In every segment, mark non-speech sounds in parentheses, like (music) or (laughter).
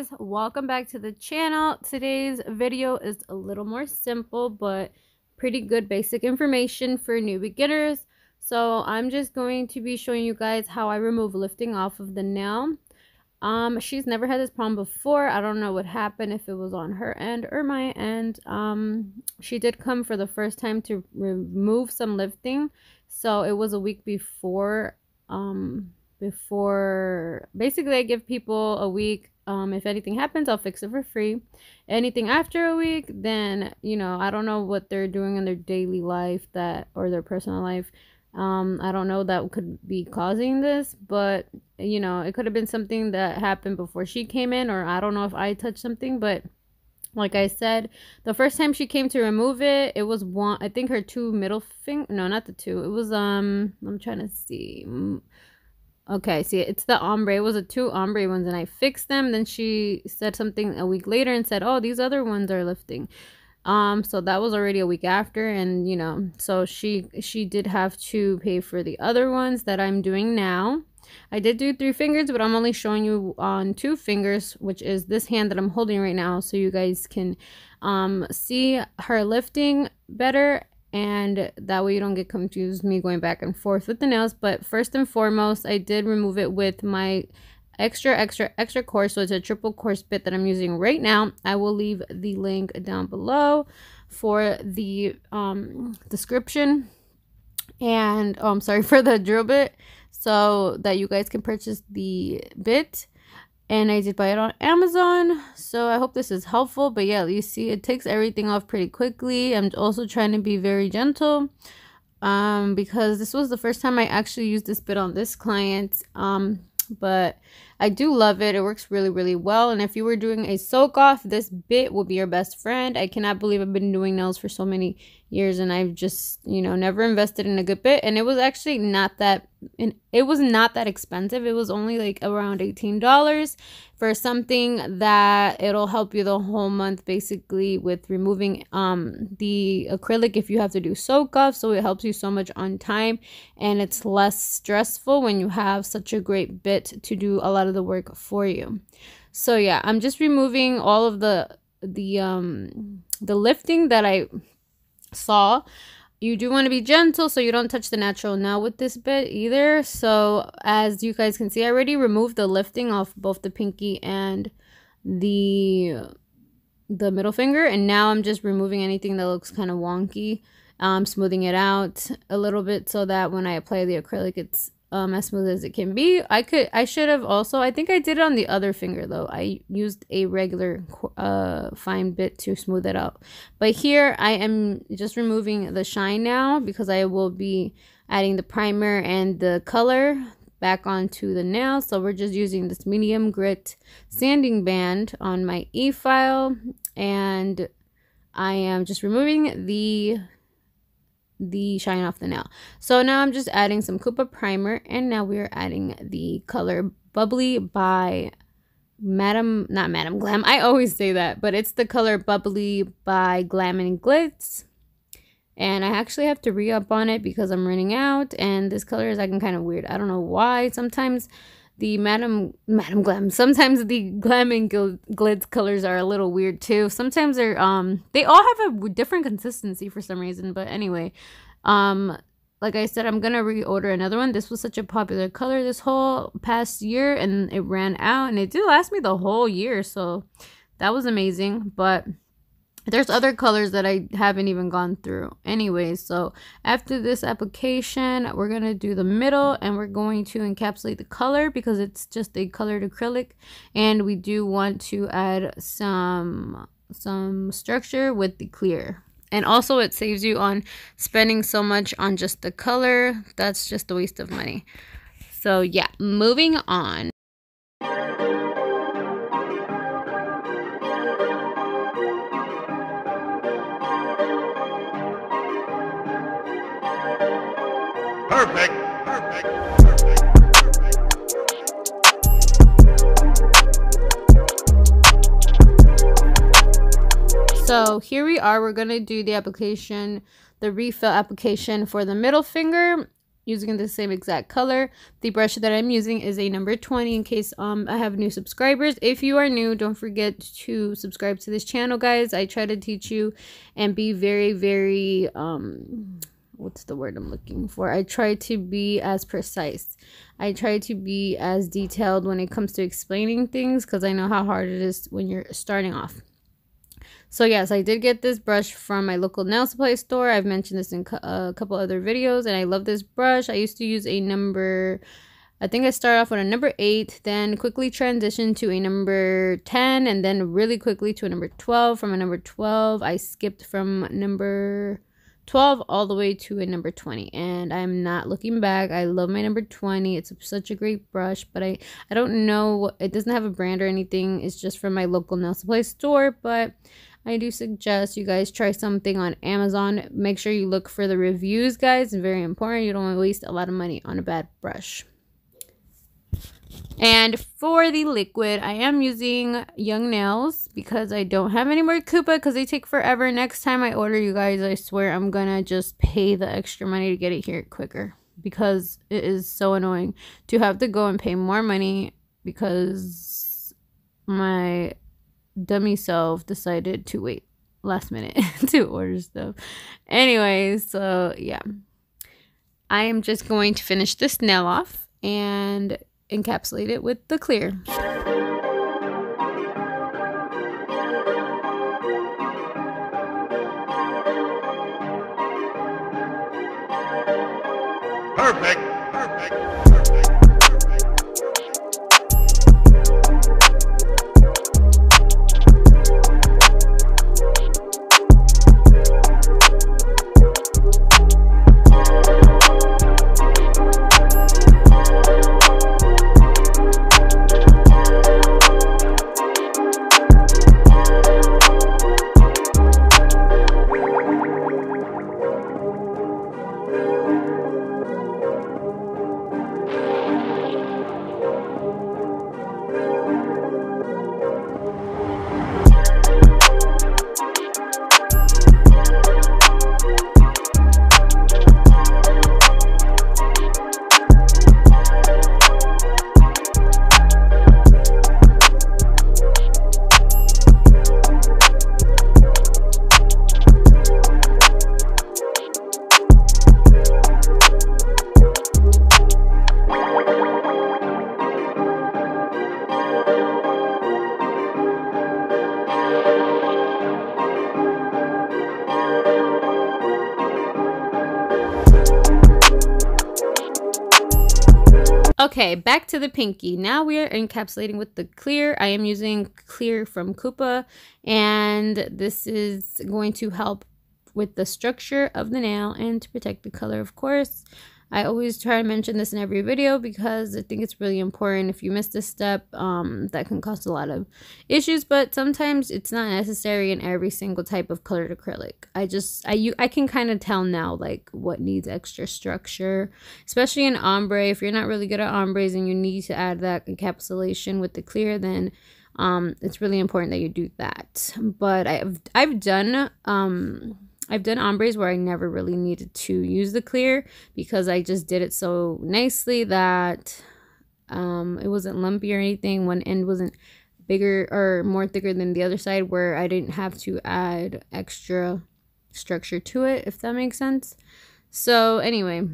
guys welcome back to the channel. Today's video is a little more simple but pretty good basic information for new beginners. So i'm just going to be showing you guys how i remove lifting off of the nail. Um she's never had this problem before. I don't know what happened if it was on her end or my end. Um she did come for the first time to remove some lifting. So it was a week before um before basically i give people a week um if anything happens i'll fix it for free anything after a week then you know i don't know what they're doing in their daily life that or their personal life um i don't know that could be causing this but you know it could have been something that happened before she came in or i don't know if i touched something but like I said, the first time she came to remove it, it was one. I think her two middle finger. No, not the two. It was um. I'm trying to see. Okay, see, it's the ombre. It was a two ombre ones, and I fixed them. Then she said something a week later and said, "Oh, these other ones are lifting." Um, so that was already a week after, and you know, so she she did have to pay for the other ones that I'm doing now. I did do three fingers, but I'm only showing you on two fingers, which is this hand that I'm holding right now, so you guys can um see her lifting better and that way you don't get confused me going back and forth with the nails. But first and foremost i did remove it with my extra extra extra coarse. So it's a triple coarse bit that i'm using right now. I will leave the link down below for the um description and i'm sorry (laughs) for the drill bit so that you guys can purchase the bit and I did buy it on Amazon. So I hope this is helpful. But yeah, you see it takes everything off pretty quickly. I'm also trying to be very gentle um, because this was the first time I actually used this bit on this client. Um, but I do love it. It works really, really well. And if you were doing a soak off, this bit will be your best friend. I cannot believe I've been doing nails for so many years and I've just, you know, never invested in a good bit. And it was actually not that, it was not that expensive. It was only like around $18 for something that it'll help you the whole month basically with removing um the acrylic if you have to do soak off. So it helps you so much on time and it's less stressful when you have such a great bit to do a lot of the work for you. So yeah, I'm just removing all of the the um the lifting that I saw you do want to be gentle so you don't touch the natural nail with this bit either. So as you guys can see i already removed the lifting off both the pinky and the the middle finger. And now i'm just removing anything that looks kind of wonky. Um smoothing it out a little bit so that when i apply the acrylic it's um, as smooth as it can be. I could, I should have also, I think I did it on the other finger though. I used a regular uh, fine bit to smooth it out. But here I am just removing the shine now because I will be adding the primer and the color back onto the nail. So we're just using this medium grit sanding band on my e-file and I am just removing the the shine off the nail. So now I'm just adding some Kupa primer and now we're adding the color Bubbly by Madam, not Madam Glam. I always say that, but it's the color Bubbly by Glam and Glitz. And I actually have to re-up on it because I'm running out and this color is acting kind of weird. I don't know why. Sometimes the Madam Madam Glam. Sometimes the Glam and Glitz colors are a little weird too. Sometimes they're um they all have a different consistency for some reason. But anyway, um like I said, I'm gonna reorder another one. This was such a popular color this whole past year, and it ran out, and it did last me the whole year. So that was amazing. But there's other colors that I haven't even gone through. Anyway so after this application we're going to do the middle and we're going to encapsulate the color because it's just a colored acrylic. And we do want to add some some structure with the clear. And also it saves you on spending so much on just the color. That's just a waste of money. So yeah moving on So here we are. We're going to do the application, the refill application for the middle finger. using the same exact color. The brush that I'm using is a number 20 in case um I have new subscribers. If you are new, don't forget to subscribe to this channel, guys. I try to teach you and be very, very um what's the word I'm looking for? I try to be as precise. I try to be as detailed when it comes to explaining things because I know how hard it is when you're starting off. So yes, I did get this brush from my local nail supply store. I've mentioned this in a uh, couple other videos and I love this brush. I used to use a number I think I started off with a number 8, then quickly transitioned to a number 10, and then really quickly to a number 12. From a number 12, I skipped from number 12 all the way to a number 20 and i'm not looking back i love my number 20 it's such a great brush but i i don't know it doesn't have a brand or anything it's just from my local nail supply store but I do suggest you guys try something on Amazon. Make sure you look for the reviews, guys. It's very important. You don't want to waste a lot of money on a bad brush. And for the liquid, I am using Young Nails because I don't have any more Kupa because they take forever. Next time I order you guys, I swear I'm going to just pay the extra money to get it here quicker because it is so annoying to have to go and pay more money because my dummy self decided to wait last minute (laughs) to order stuff. Anyways, so yeah. I am just going to finish this nail off and encapsulate it with the clear. Perfect. Okay, back to the pinky. Now we are encapsulating with the clear. I am using clear from Kupa, and this is going to help with the structure of the nail and to protect the color, of course. I always try to mention this in every video because I think it's really important. If you miss this step, um, that can cause a lot of issues, but sometimes it's not necessary in every single type of colored acrylic. I just, I, you, I can kind of tell now like what needs extra structure, especially in ombre. If you're not really good at ombres and you need to add that encapsulation with the clear, then um, it's really important that you do that. But I've, I've done, um, I've done ombres where I never really needed to use the clear because I just did it so nicely that um, it wasn't lumpy or anything. One end wasn't bigger or more thicker than the other side where I didn't have to add extra structure to it, if that makes sense. So anyway,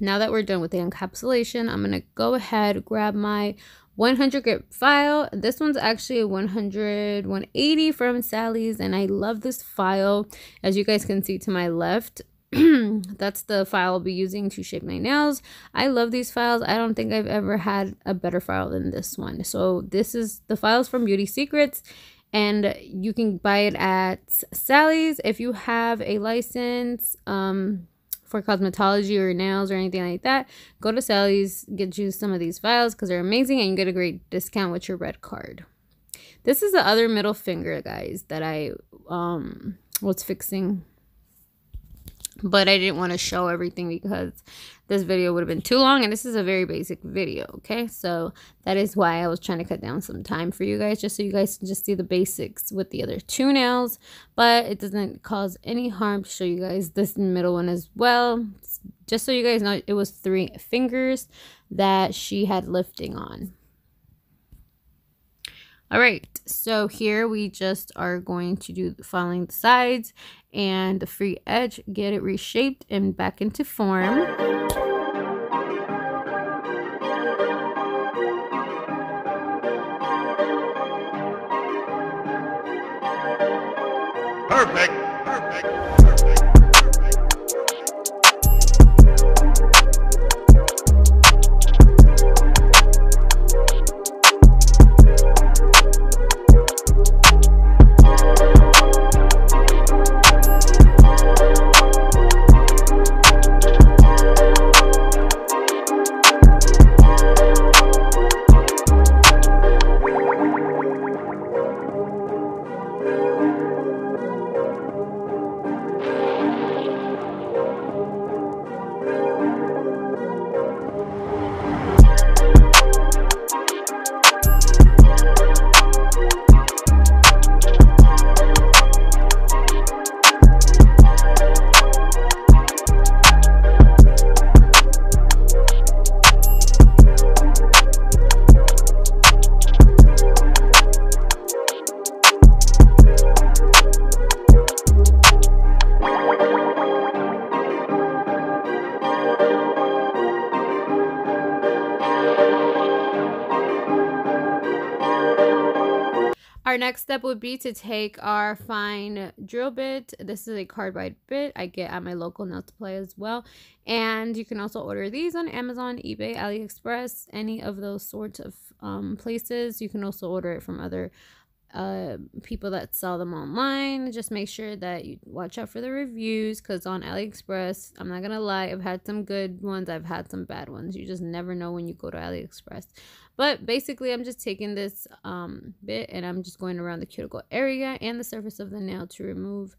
now that we're done with the encapsulation, I'm going to go ahead, grab my 100 grit file. This one's actually a 100, 180 from Sally's, and I love this file. As you guys can see to my left, (clears throat) that's the file I'll be using to shape my nails. I love these files. I don't think I've ever had a better file than this one. So this is the files from Beauty Secrets and you can buy it at Sally's if you have a license. Um, for cosmetology or nails or anything like that, go to Sally's, get you some of these files because they're amazing and you get a great discount with your red card. This is the other middle finger, guys, that I um was fixing but I didn't want to show everything because this video would have been too long and this is a very basic video okay so that is why I was trying to cut down some time for you guys just so you guys can just see the basics with the other two nails but it doesn't cause any harm to show you guys this middle one as well just so you guys know, it was three fingers that she had lifting on. All right, so here we just are going to do following the sides and the free edge, get it reshaped and back into form. Perfect. Next step would be to take our fine drill bit. This is a carbide bit I get at my local nail supply as well. And you can also order these on Amazon, eBay, AliExpress, any of those sorts of um, places. You can also order it from other uh, people that sell them online. Just make sure that you watch out for the reviews because on AliExpress, I'm not gonna lie, I've had some good ones, I've had some bad ones. You just never know when you go to AliExpress. But basically, I'm just taking this um, bit and I'm just going around the cuticle area and the surface of the nail to remove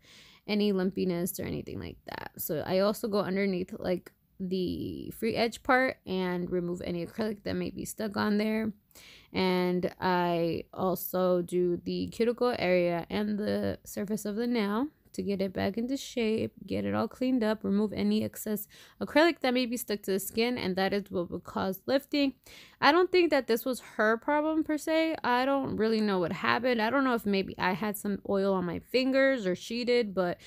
any lumpiness or anything like that. So I also go underneath like the free edge part and remove any acrylic that may be stuck on there. And I also do the cuticle area and the surface of the nail to get it back into shape, get it all cleaned up, remove any excess acrylic that may be stuck to the skin, and that is what would cause lifting. I don't think that this was her problem per se. I don't really know what happened. I don't know if maybe I had some oil on my fingers or she did, but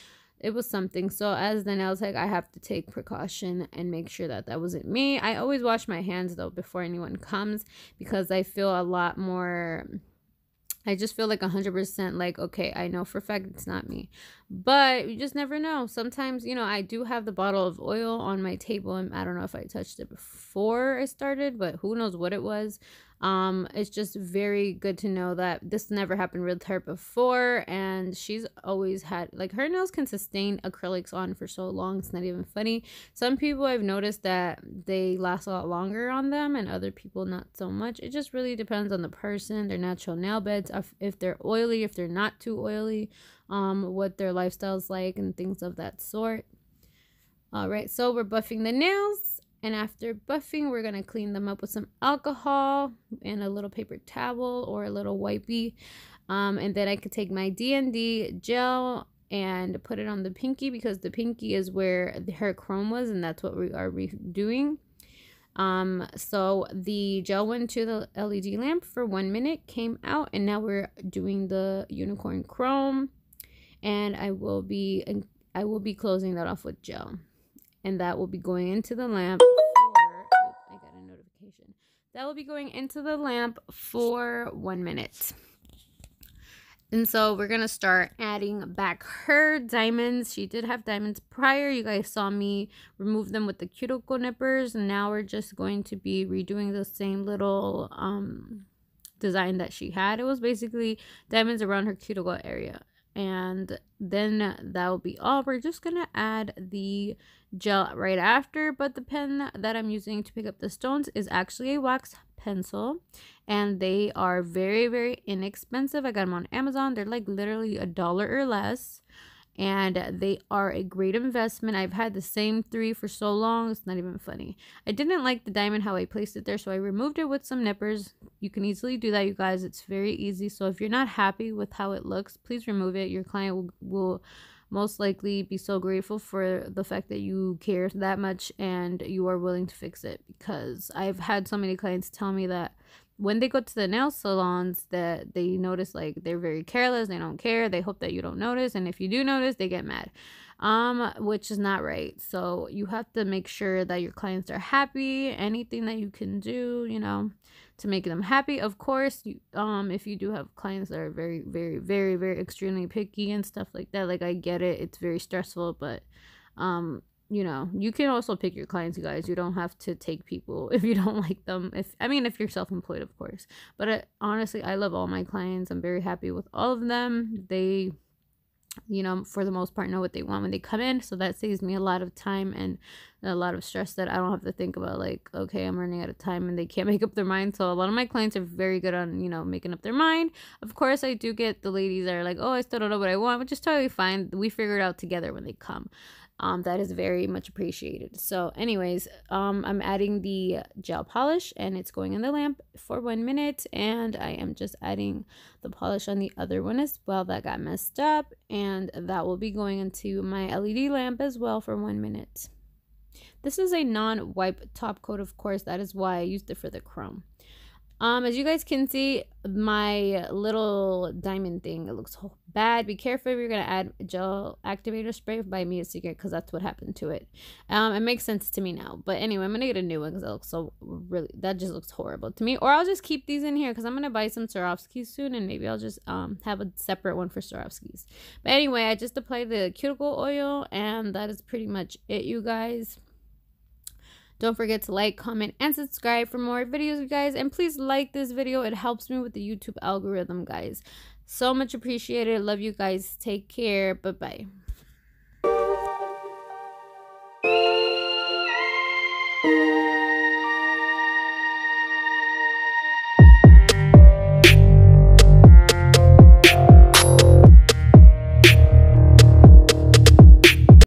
it was something. So as the nail tech, I have to take precaution and make sure that that wasn't me. I always wash my hands though before anyone comes because I feel a lot more I just feel like 100% like, okay, I know for fact it's not me. But you just never know. Sometimes, you know, I do have the bottle of oil on my table and I don't know if I touched it before I started, but who knows what it was. Um, it's just very good to know that this never happened with her before, and she's always had like her nails can sustain acrylics on for so long. It's not even funny. Some people I've noticed that they last a lot longer on them, and other people not so much. It just really depends on the person, their natural nail beds, if they're oily, if they're not too oily, um, what their lifestyle's like, and things of that sort. All right, so we're buffing the nails. And after buffing, we're going to clean them up with some alcohol and a little paper towel or a little wipey. Um, and then I could take my DND gel and put it on the pinky because the pinky is where her chrome was and that's what we are doing. Um, so the gel went to the LED lamp for one minute, came out, and now we're doing the unicorn chrome. And I will be I will be closing that off with gel and that will be going into the lamp for, oh, I got a notification. That will be going into the lamp for one minute. And so we're going to start adding back her diamonds. She did have diamonds prior. You guys saw me remove them with the cuticle nippers. And now we're just going to be redoing the same little um, design that she had. It was basically diamonds around her cuticle area and then that will be all. We're just gonna add the gel right after but the pen that i'm using to pick up the stones is actually a wax pencil and they are very very inexpensive. I got them on amazon. They're like literally a dollar or less and they are a great investment. I've had the same three for so long, it's not even funny. I didn't like the diamond how I placed it there, so I removed it with some nippers. You can easily do that, you guys. It's very easy. So if you're not happy with how it looks, please remove it. Your client will, will most likely be so grateful for the fact that you care that much and you are willing to fix it because I've had so many clients tell me that when they go to the nail salons that they notice like they're very careless they don't care they hope that you don't notice and if you do notice they get mad um which is not right. So you have to make sure that your clients are happy anything that you can do you know to make them happy. Of course you, um if you do have clients that are very very very very extremely picky and stuff like that like i get it it's very stressful but um you know you can also pick your clients you guys. You don't have to take people (laughs) if you don't like them. If i mean if you're self-employed of course. But I, honestly i love all my clients. I'm very happy with all of them. They you know for the most part know what they want when they come in. So that saves me a lot of time and a lot of stress that i don't have to think about like okay i'm running out of time and they can't (laughs) make up their mind. So a lot of my clients are very good on you know making up their mind. Of course i do get the ladies that are like oh i still don't know what i want which is totally fine. We figure it out together when they come um, that is very much appreciated. So anyways, um, I'm adding the gel polish and it's going in the lamp for one minute and I am just adding the polish on the other one as well that got messed up and that will be going into my LED lamp as well for one minute. This is a non-wipe top coat, of course. That is why I used it for the chrome. Um, as you guys can see, my little diamond thing, it looks bad. Be careful if you're going to add gel activator spray by Mia Secret because that's what happened to it. Um, it makes sense to me now. But anyway, I'm going to get a new one because it looks so really, that just looks horrible to me. Or I'll just keep these in here because I'm going to buy some Swarovskis soon and maybe I'll just um have a separate one for Swarovskis. But anyway, I just applied the cuticle oil and that is pretty much it, you guys. Don't forget to like, comment, and subscribe for more videos, you guys. And please like this video. It helps me with the YouTube algorithm, guys. So much appreciated. Love you guys. Take care. Bye-bye.